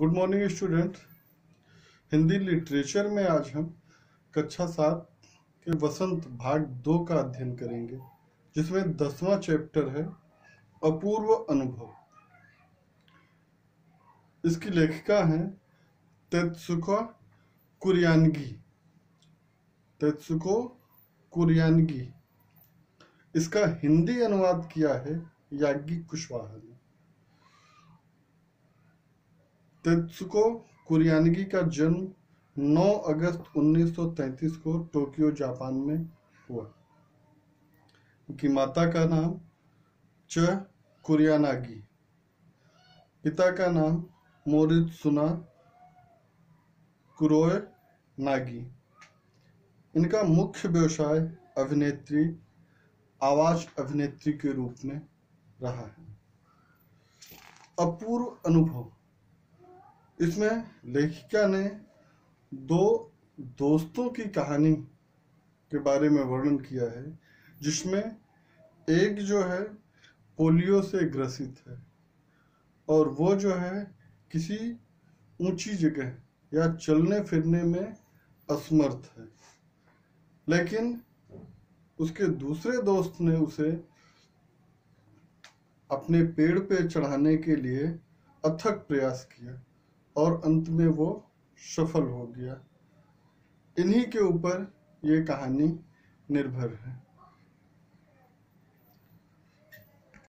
Good morning student Hindi literature में आज हम कक्षा सात के वसंत भाग दो का अध्ययन करेंगे, जिसमें दसवां चैप्टर है, अपूर्व अनुभव। इसकी लेखिका है तेत्सुको कुरियानगी। तेत्सुको कुरियानगी। इसका हिंदी अनुवाद किया है याज्ञी कुशवाहा ने। तेत्सुको कुरियानगी का जन्म 9 अगस्त 1933 को टोक्यो, जापान में हुआ। उनकी माता का नाम च कुरियानागी। पिता का नाम मोरित्सुना कुरोय नागी। इनका मुख्य व्यवसाय अभिनेत्री, आवाज़ अभिनेत्री के रूप में रहा है। अपूर्व अनुभव। इसमें लेखिका ने दो दोस्तों की कहानी के बारे में वर्णन किया है, जिसमें एक जो है पोलियो से ग्रसित है और वो जो है किसी ऊँची जगह या चलने फिरने में असमर्थ है। लेकिन उसके दूसरे दोस्त ने उसे अपने पेड़ पे चढ़ाने के लिए अथक प्रयास किया। और अंत में वो सफल हो गया। इन्हीं के ऊपर ये कहानी निर्भर है।